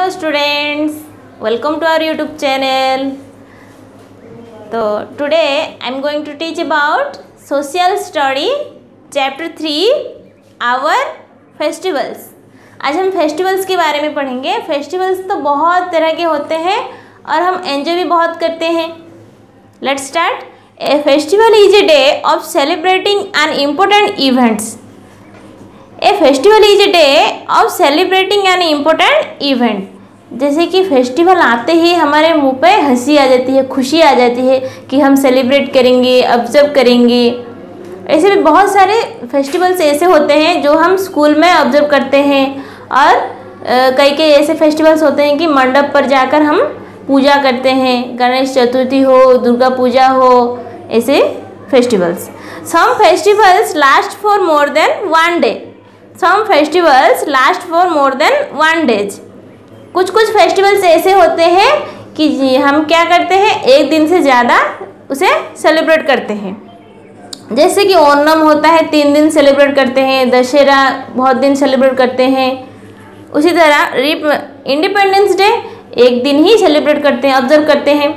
Hello students welcome to our YouTube channel तो today I am going to teach about social study chapter three our festivals आज हम festivals के बारे में पढ़ेंगे। फेस्टिवल्स तो बहुत तरह के होते हैं और हम एंजॉय भी बहुत करते हैं। Let's start a festival is a day of celebrating an important events a festival is a day of celebrating an important event जैसे कि फेस्टिवल आते ही हमारे मुँह पे हँसी आ जाती है, खुशी आ जाती है कि हम सेलिब्रेट करेंगे ऑब्ज़र्व करेंगे। ऐसे भी बहुत सारे फेस्टिवल्स ऐसे होते हैं जो हम स्कूल में ऑब्ज़र्व करते हैं और कई कई ऐसे फेस्टिवल्स होते हैं कि मंडप पर जाकर हम पूजा करते हैं। गणेश चतुर्थी हो, दुर्गा पूजा हो, ऐसे festivals some festivals last for more than one day some festivals last for more than one days कुछ कुछ फेस्टिवल्स ऐसे होते हैं कि हम क्या करते हैं? एक दिन से ज़्यादा उसे सेलिब्रेट करते हैं। जैसे कि ओनम होता है, तीन दिन सेलिब्रेट करते हैं, दशहरा बहुत दिन सेलिब्रेट करते हैं। उसी तरह रिप इंडिपेंडेंस डे एक दिन ही सेलिब्रेट करते हैं ऑब्ज़र्व करते हैं।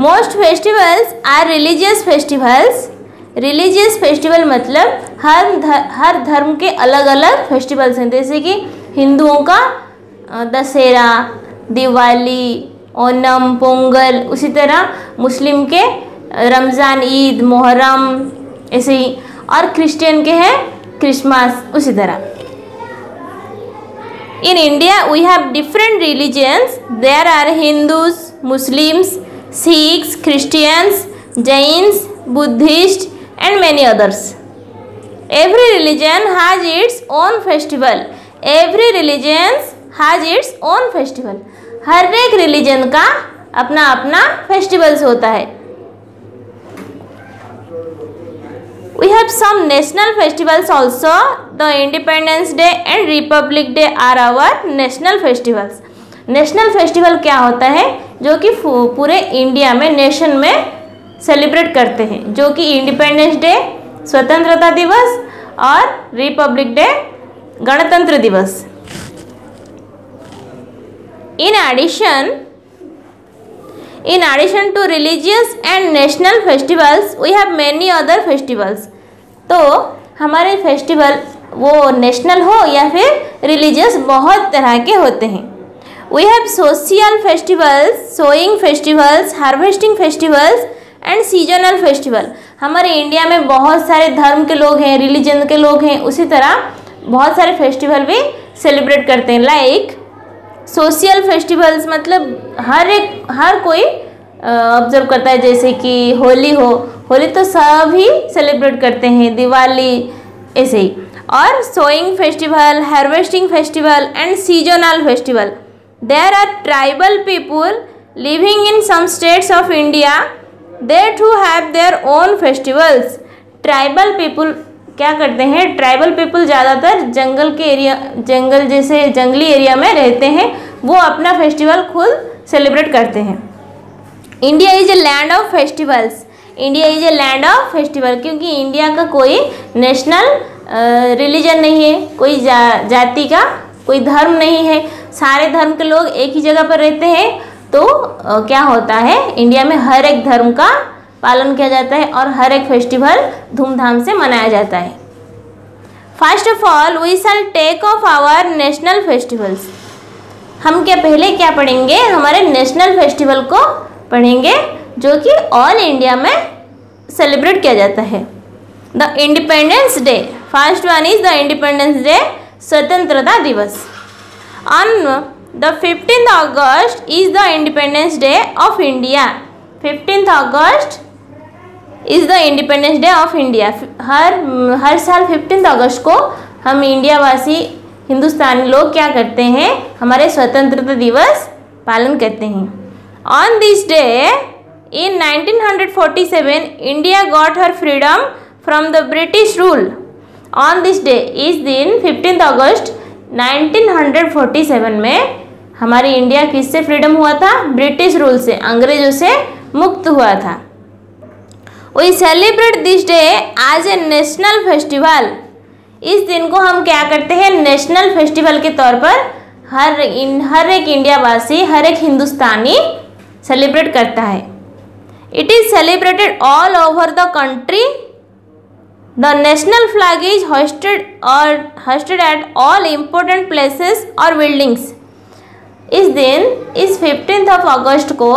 Most festivals are religious festivals religious festival मतलब हर धर, हर धर्म के अलग अलग फेस्टिवल्स हैं। जैसे कि हिंदुओं का दशहरा दिवाली ओनम पोंगल उसी तरह मुस्लिम के रमज़ान ईद मुहर्रम ऐसे ही। और क्रिश्चियन के हैं क्रिसमस उसी तरह। In India we have different religions there are Hindus Muslims Sikhs Christians Jains Buddhist and many others. Every religion has its own festival. Every religions has its own festival. हर एक religion का अपना अपना festivals होता है। We have some national festivals also the Independence Day and Republic Day are our national festivals national festival क्या होता है? जो कि पूरे इंडिया में नेशन में सेलिब्रेट करते हैं, जो कि इंडिपेंडेंस डे स्वतंत्रता दिवस और रिपब्लिक डे गणतंत्र दिवस। In addition in addition to religious and national festivals we have many other festivals तो हमारे फेस्टिवल वो नेशनल हो या फिर रिलीजियस बहुत तरह के होते हैं। We have social festivals sowing festivals harvesting festivals and seasonal festival. हमारे इंडिया में बहुत सारे धर्म के लोग हैं, रिलीजन के लोग हैं, उसी तरह बहुत सारे फेस्टिवल भी सेलिब्रेट करते हैं। लाइक सोशल फेस्टिवल्स मतलब हर एक, हर कोई ऑब्ज़र्व करता है, जैसे कि होली हो, होली तो सब ही सेलिब्रेट करते हैं, दिवाली, ऐसे ही। और sowing festival harvesting festival and seasonal festival there are tribal people living in some states of India they too have their own festivals tribal people क्या करते हैं? ट्राइबल पीपुल ज़्यादातर जंगल के एरिया जंगल जैसे जंगली एरिया में रहते हैं। वो अपना फेस्टिवल खुद सेलिब्रेट करते हैं। India is a land of festivals India is a land of festival क्योंकि इंडिया का कोई नेशनल रिलीजन नहीं है। कोई जा, जाति का कोई धर्म नहीं है। सारे धर्म के लोग एक ही जगह पर रहते हैं। तो क्या होता है? इंडिया में हर एक धर्म का पालन किया जाता है और हर एक फेस्टिवल धूमधाम से मनाया जाता है। First of all we shall take of our national festivals हम क्या पहले क्या पढ़ेंगे? हमारे नेशनल फेस्टिवल को पढ़ेंगे, जो कि ऑल इंडिया में सेलिब्रेट किया जाता है। The Independence Day first one is the Independence Day स्वतंत्रता दिवस। On The 15th August is the Independence Day of India. 15th August is the Independence Day of India हर हर साल फिफ्टीन अगस्त को हम इंडिया वासी हिंदुस्तानी लोग क्या करते हैं? हमारे स्वतंत्रता दिवस पालन करते हैं। On this day in 1947 India got her freedom from the British rule on this day इस दिन फिफ्टीन अगस्त 1947 में हमारी इंडिया किससे फ्रीडम हुआ था, ब्रिटिश रूल से, अंग्रेज़ों से मुक्त हुआ था। We celebrate this day as a national festival इस दिन को हम क्या करते हैं? नेशनल फेस्टिवल के तौर पर हर इन, हर एक इंडिया वासी हर एक हिंदुस्तानी सेलिब्रेट करता है। It is celebrated all over the country the national flag is hosted और hosted at all important places और बिल्डिंग्स इस दिन, इस फिफ्टींथ ऑफ़ अगस्त को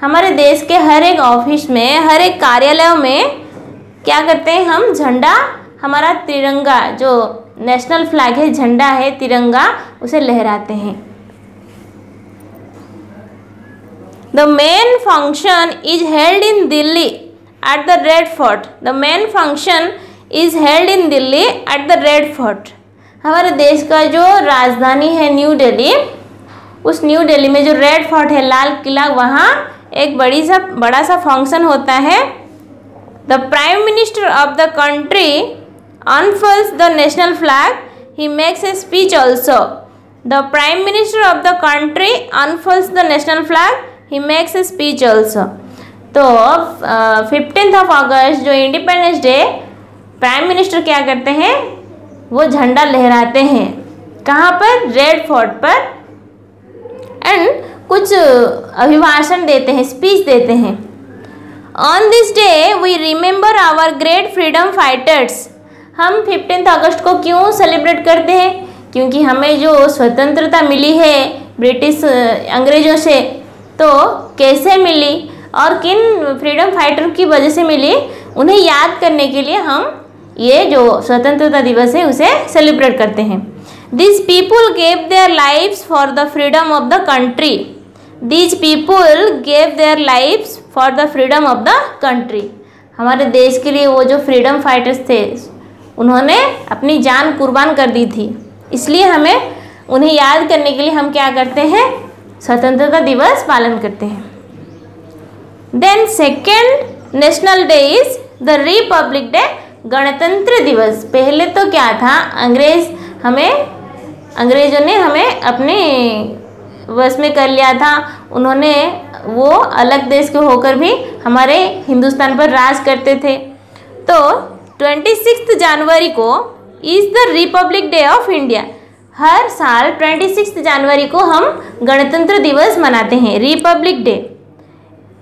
हमारे देश के हर एक ऑफ़िस में, हर एक कार्यालयों में क्या करते हैं हम? झंडा, हमारा तिरंगा, जो नेशनल फ्लैग है, झंडा है, तिरंगा, उसे लहराते हैं। The main function is held in Delhi at the Red Fort the main function is held in Delhi at the Red Fort हमारे देश का जो राजधानी है न्यू दिल्ली उस न्यू दिल्ली में जो रेड फोर्ट है, लाल किला, वहाँ एक बड़ी सा, बड़ा सा फ़ंक्शन होता है। The prime minister of the country unfurls the national flag he makes a speech also the prime minister of the country unfurls the national flag he makes a speech also तो fifteenth of August जो independence day prime minister क्या करते हैं? वो झंडा लहराते हैं। कहाँ पर? रेड फोर्ट पर। एंड कुछ अभिभाषण देते हैं स्पीच देते हैं। On this day we remember our great freedom fighters हम फिफ्टीन अगस्त को क्यों सेलिब्रेट करते हैं? क्योंकि हमें जो स्वतंत्रता मिली है ब्रिटिश अंग्रेज़ों से तो कैसे मिली? और किन फ्रीडम फाइटर की वजह से मिली, उन्हें याद करने के लिए हम ये जो स्वतंत्रता दिवस है, उसे सेलिब्रेट करते हैं। This people gave their lives for the freedom of the country these people gave their lives for the freedom of the country हमारे देश के लिए वो जो फ्रीडम फाइटर्स थे, उन्होंने अपनी जान कुर्बान कर दी थी। इसलिए हमें उन्हें याद करने के लिए हम क्या करते हैं? स्वतंत्रता दिवस पालन करते हैं। Then second national day is the Republic Day गणतंत्र दिवस पहले तो क्या था? अंग्रेज़ हमें, अंग्रेज़ों ने हमें अपने वश में कर लिया था। उन्होंने वो अलग देश के होकर भी हमारे हिंदुस्तान पर राज करते थे। तो ट्वेंटी सिक्स जनवरी को is the Republic Day of India हर साल ट्वेंटी सिक्स जनवरी को हम गणतंत्र दिवस मनाते हैं Republic Day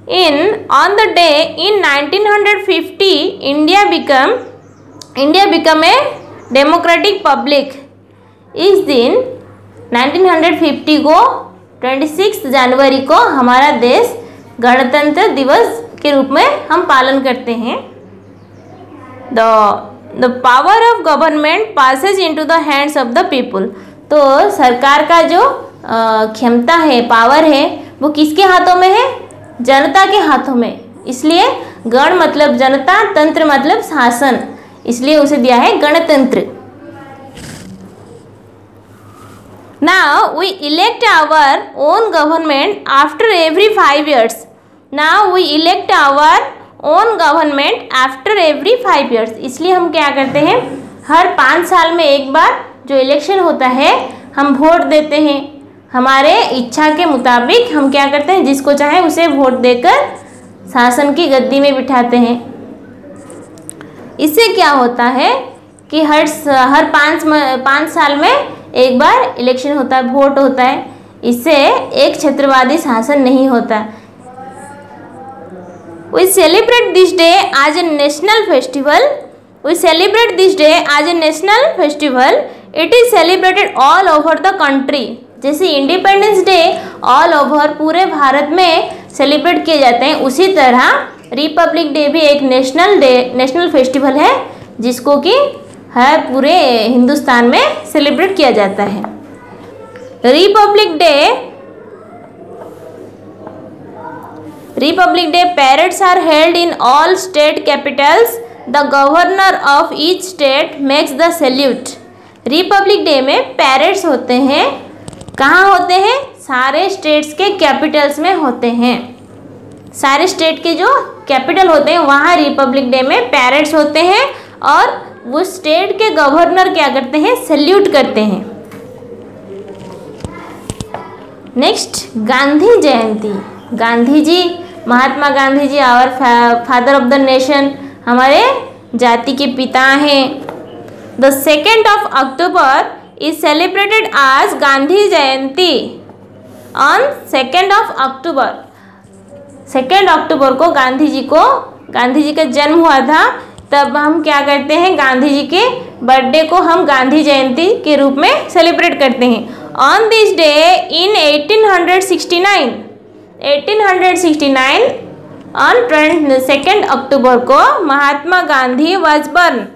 in on the day in 1950 India become India become a democratic public इस दिन 1950 को 26 जनवरी को हमारा देश गणतंत्र दिवस के रूप में हम पालन करते हैं। The the power of government passes into the hands of the people तो सरकार का जो क्षमता है पावर है, वो किसके हाथों में है? जनता के हाथों में। इसलिए गण मतलब जनता, तंत्र मतलब शासन। इसलिए उसे दिया है गणतंत्र। Now we elect our own government after every five years now we elect our own government after every five years इसलिए हम क्या करते हैं? हर पाँच साल में एक बार जो इलेक्शन होता है, हम वोट देते हैं। हमारे इच्छा के मुताबिक हम क्या करते हैं, जिसको चाहे उसे वोट देकर शासन की गद्दी में बिठाते हैं। इससे क्या होता है कि हर हर पाँच पाँच साल में एक बार इलेक्शन होता है वोट होता है। इससे एक क्षेत्रवादी शासन नहीं होता। We celebrate this day as a national festival we celebrate this day as a national festival it is celebrated all over the country जैसे इंडिपेंडेंस डे ऑल ओवर पूरे भारत में सेलिब्रेट किए जाते हैं उसी तरह रिपब्लिक डे भी एक नेशनल डे नेशनल फेस्टिवल है, जिसको कि है पूरे हिंदुस्तान में सेलिब्रेट किया जाता है Republic Day Republic Day parades are held in all state capitals. The governor of each state makes the salute. Republic Day में पैरेड्स होते हैं कहाँ होते हैं? सारे स्टेट्स के कैपिटल्स में होते हैं। सारे स्टेट के जो कैपिटल होते हैं, वहाँ रिपब्लिक डे में पैरेड्स होते हैं और वो स्टेट के गवर्नर क्या करते हैं? सल्यूट करते हैं। Next Gandhi Jayanti Gandhi ji Mahatma Gandhi ji our father of the nation हमारे जाति के पिता हैं। The second of October is celebrated as Gandhi Jayanti on second of October second October को गांधी जी को गांधी जी का जन्म हुआ था, तब हम क्या करते हैं? गांधी जी के बर्थडे को हम गांधी जयंती के रूप में सेलिब्रेट करते हैं। On this day in 1869 1869 on twenty second October को महात्मा गांधी वॉज़ बर्न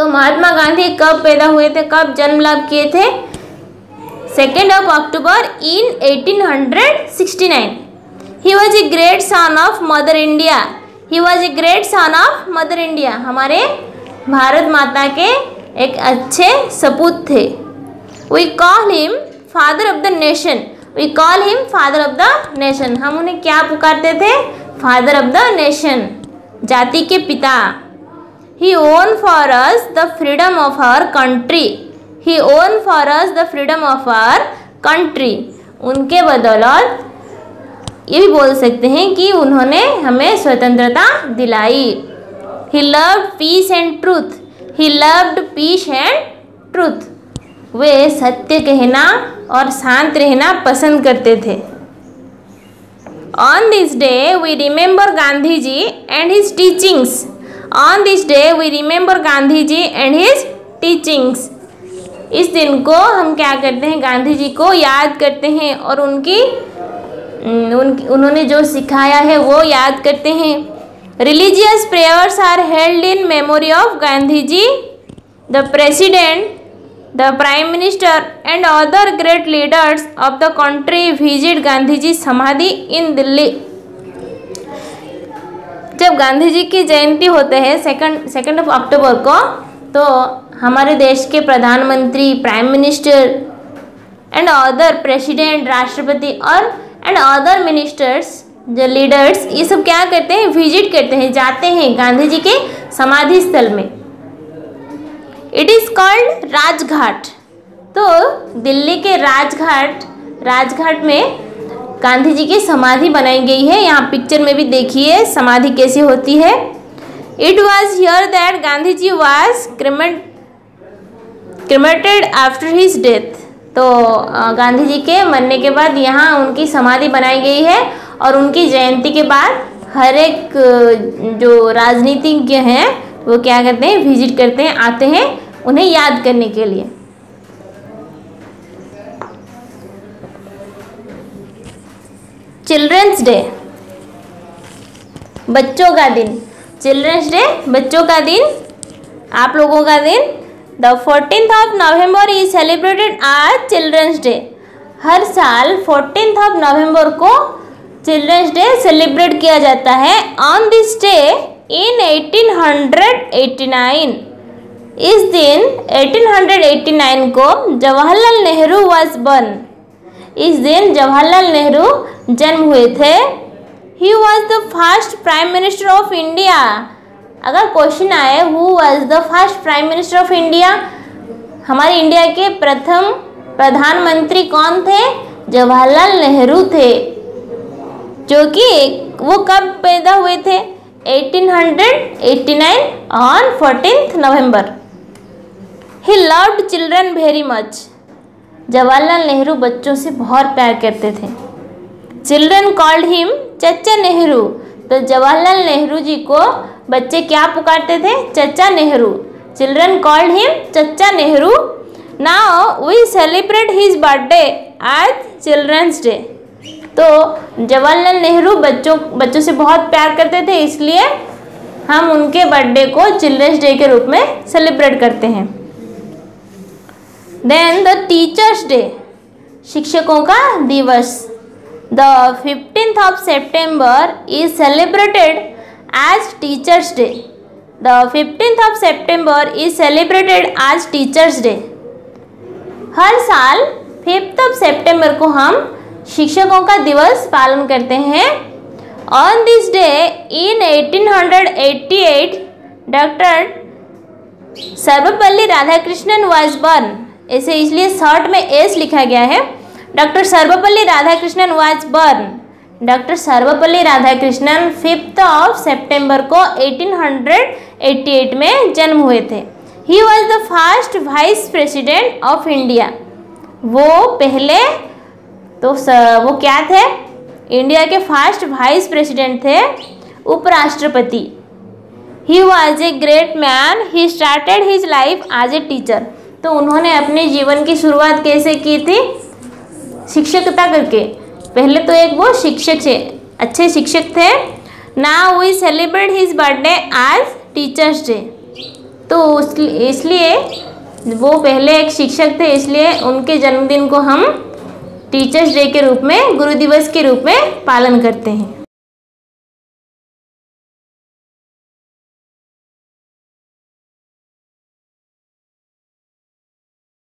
तो महात्मा गांधी कब पैदा हुए थे? कब जन्म लाभ किए थे? Second of October in 1869 he was a great son of Mother India he was a great son of Mother India हमारे भारत माता के एक अच्छे सपूत थे। We call him father of the nation we call him father of the nation हम उन्हें क्या पुकारते थे? फादर ऑफ़ द नेशन जाति के पिता। He won for us the freedom of our country he won for us the freedom of our country उनके बदौलत ये भी बोल सकते हैं कि उन्होंने हमें स्वतंत्रता दिलाई। He loved peace and truth he loved peace and truth वे सत्य कहना और शांत रहना पसंद करते थे। On this day we remember Gandhi ji and his teachings on this day we remember Gandhi ji and his teachings इस दिन को हम क्या करते हैं? गांधी जी को याद करते हैं और उनकी उन, उन्होंने जो सिखाया है वो याद करते हैं। Religious prayers are held in memory of Gandhi ji the president the prime minister and other great leaders of the country visit Gandhi ji samadhi in Delhi जब गांधी जी की जयंती होते हैं सेकंड सेकंड ऑफ़ अक्टूबर को तो हमारे देश के प्रधानमंत्री prime minister and other president राष्ट्रपति और एंड अदर मिनिस्टर्स जो लीडर्स ये सब क्या करते हैं विज़िट करते हैं, जाते हैं गांधी जी के समाधि स्थल में। इट इज़ कॉल्ड राजघाट तो दिल्ली के राजघाट राजघाट में गांधी जी की समाधि बनाई गई है। यहाँ पिक्चर में भी देखिए, समाधि कैसी होती है? It was here that Gandhi ji was cremate cremated after his death तो गांधी जी के मरने के बाद यहाँ उनकी समाधि बनाई गई है और उनकी जयंती के बाद हर एक जो राजनीतिज्ञ हैं, वो क्या करते हैं विज़िट करते हैं, आते हैं उन्हें याद करने के लिए। Children's day. बच्चों का दिन। चिल्ड्रंस डे, बच्चों का दिन, आप लोगों का दिन। The fourteen of November is celebrated as Children's Day हर साल फोर्टीन ऑफ़ नवंबर को चिल्ड्रंस डे सेलिब्रेट किया जाता है। ऑन दिस डे इन 1889 इस दिन 1889 को जवाहरलाल नेहरू वाज बर्न इस दिन जवाहरलाल नेहरू जन्म हुए थे। He was the first prime minister of India अगर क्वेश्चन आए who was the first prime minister of India हमारे इंडिया के प्रथम प्रधानमंत्री कौन थे? जवाहरलाल नेहरू थे। जो कि वो कब पैदा हुए थे? 1889 on fourteen November he loved children very much Jawaharlal Nehru बच्चों से बहुत प्यार करते थे। चिल्ड्रन कॉल्ड हिम चचा नेहरू। तो जवाहरलाल नेहरू जी को बच्चे क्या पुकारते थे? चचा Nehru. Children called him Chacha Nehru. Now we celebrate his birthday as Children's Day तो जवाहरलाल नेहरू बच्चों बच्चों से बहुत प्यार करते थे, इसलिए हम उनके बर्थडे को चिल्ड्रंस डे के रूप में सेलिब्रेट करते हैं। देन द टीचर्स डे शिक्षकों का दिवस the fifteenth of September is celebrated as Teachers Day. The 15th of September is celebrated as Teachers Day. हर साल फिफ्थ ऑफ़ सेप्टेम्बर को हम शिक्षकों का दिवस पालन करते हैं on this day in 1888 doctor Sarvepalli Radhakrishnan was born ऐसे इसलिए शॉर्ट में एस लिखा गया है। Doctor Sarvepalli Radhakrishnan was born doctor Sarvepalli Radhakrishnan fifth of सितंबर को 1888 में जन्म हुए थे। He was the first vice president of India वो पहले तो वो क्या थे? इंडिया के फ़र्स्ट वाइस प्रेसिडेंट थे, उपराष्ट्रपति। He was a great man he started his life as a teacher तो उन्होंने अपने जीवन की शुरुआत कैसे की थी? शिक्षकता करके। पहले तो एक वो शिक्षक थे, अच्छे शिक्षक थे। ना we celebrate his birthday as Teachers Day तो इसलिए वो पहले एक शिक्षक थे, इसलिए उनके जन्मदिन को हम टीचर्स डे के रूप में, गुरु दिवस के रूप में पालन करते हैं।